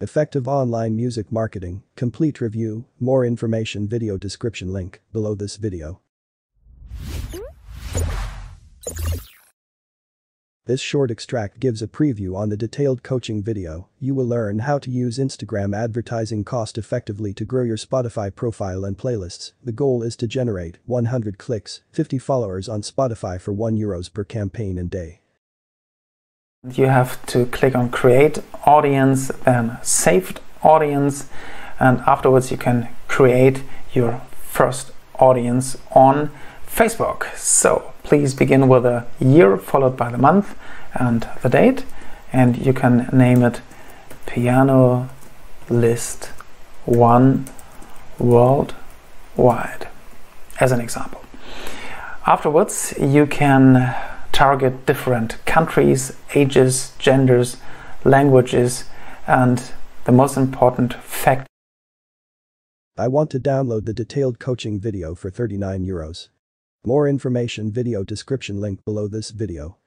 Effective online music marketing, complete review, more information video description link below this video. This short extract gives a preview on the detailed coaching video. You will learn how to use Instagram advertising cost effectively to grow your Spotify profile and playlists. The goal is to generate 100 clicks, 50 followers on Spotify for 1 euros per campaign and day. You have to click on create audience, then saved audience, and afterwards you can create your first audience on Facebook. So please begin with a year followed by the month and the date, and you can name it Piano List 1 Worldwide as an example. Afterwards, you can target different countries, ages, genders, languages, and the most important fact. I want to download the detailed coaching video for 39 euros. More information video description link below this video.